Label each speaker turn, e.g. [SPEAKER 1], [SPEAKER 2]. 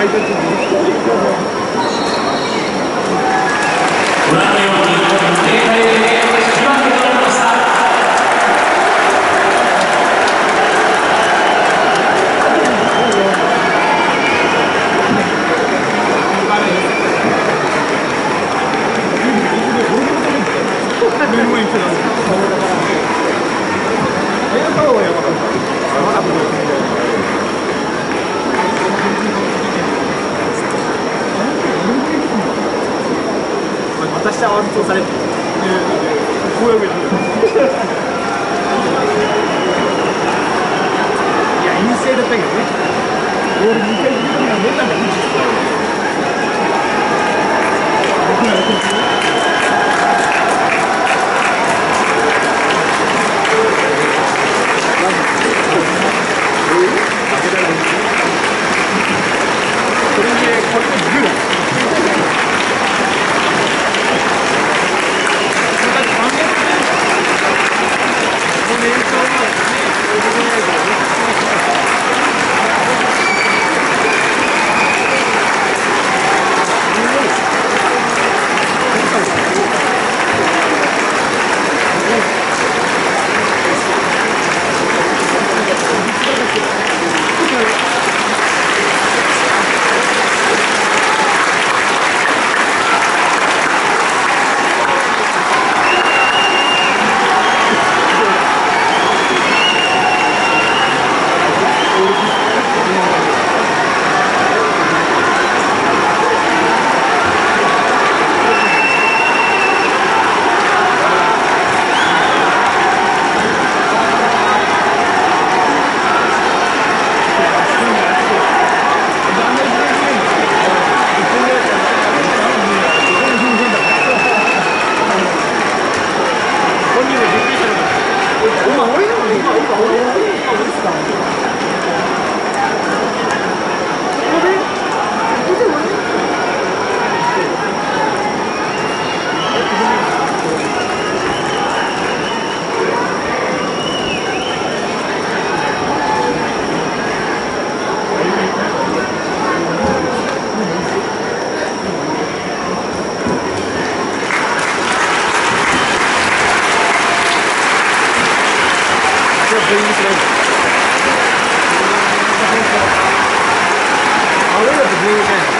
[SPEAKER 1] 配達員私は暗送されてる。
[SPEAKER 2] Gracias.
[SPEAKER 1] 엄마, 어이, 어이, 어이, 어이, 어이, 어이, 어이, 어이, 어이, 있어? スイングしない。すアウェーだとスイングしないん